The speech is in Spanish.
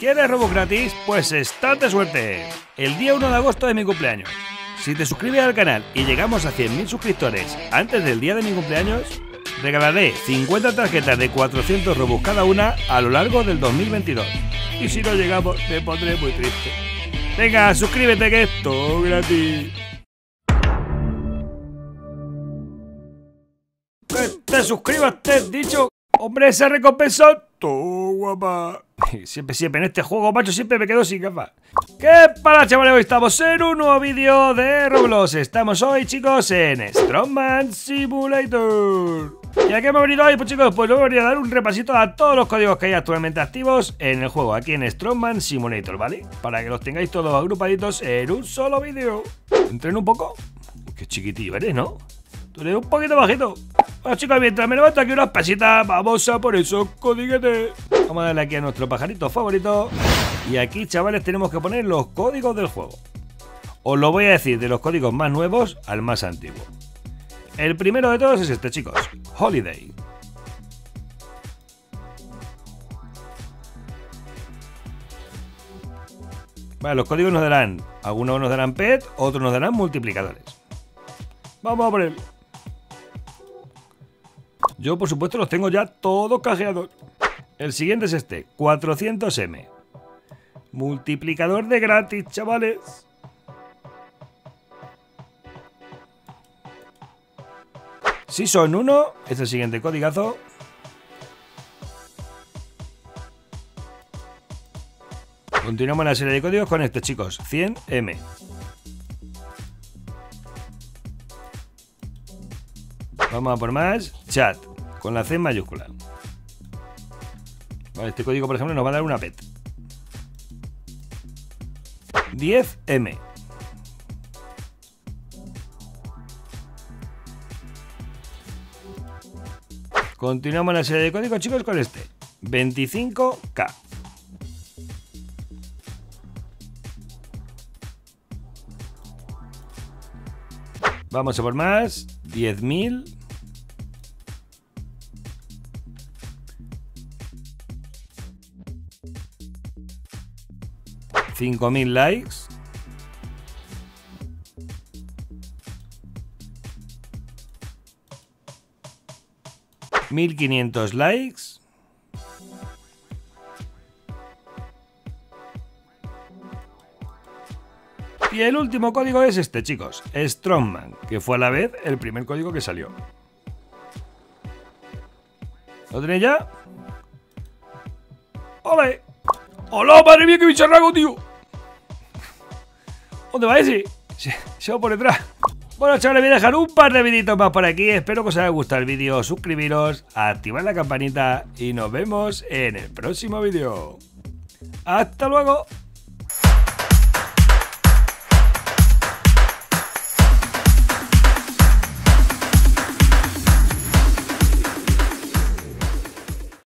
¿Quieres Robux gratis? Pues estate suerte. El día 1 de agosto de mi cumpleaños. Si te suscribes al canal y llegamos a 100.000 suscriptores antes del día de mi cumpleaños, regalaré 50 tarjetas de 400 Robux cada una a lo largo del 2022. Y si no llegamos, me pondré muy triste. Venga, suscríbete que esto gratis. Que te suscribas, te he dicho. Hombre, esa recompensa. Tú, guapa. Siempre, siempre en este juego, macho, siempre me quedo sin gafas. ¿Qué para chavales? Hoy estamos en un nuevo vídeo de Roblox. Estamos hoy, chicos, en Strongman Simulator. ¿Y a qué hemos venido hoy? Pues chicos, pues voy a dar un repasito a todos los códigos que hay actualmente activos en el juego, aquí en Strongman Simulator, ¿vale? Para que los tengáis todos agrupaditos en un solo vídeo. Entreno un poco. Qué chiquitillo eres, ¿no? Tú eres un poquito bajito. Bueno chicos, mientras me levanto aquí unas pasitas, vamos a por esos codiguetes. Vamos a darle aquí a nuestro pajarito favorito. Y aquí, chavales, tenemos que poner los códigos del juego. Os lo voy a decir de los códigos más nuevos al más antiguo. El primero de todos es este, chicos. Holiday. Vale, los códigos nos darán, algunos nos darán pet, otros nos darán multiplicadores. Vamos a por. Yo, por supuesto, los tengo ya todos cajeados. El siguiente es este, 400M. Multiplicador de gratis, chavales. Si son uno, es el siguiente codigazo. Continuamos la serie de códigos con este, chicos. 100M. Vamos a por más. Chat. Con la C mayúscula. Este código, por ejemplo, nos va a dar una PET. 10M. Continuamos la serie de códigos, chicos, con este. 25K. Vamos a por más. 10.000. 5.000 likes. ¿1500 likes? Y el último código es este, chicos. Strongman, que fue a la vez el primer código que salió. ¿Lo tenéis ya? ¡Ole! ¡Hola, madre mía, qué bicharrago, tío! ¿Dónde va ese? Se, va por detrás. Bueno, chavales, voy a dejar un par de videitos más por aquí. Espero que os haya gustado el vídeo. Suscribiros, activar la campanita y nos vemos en el próximo vídeo. ¡Hasta luego!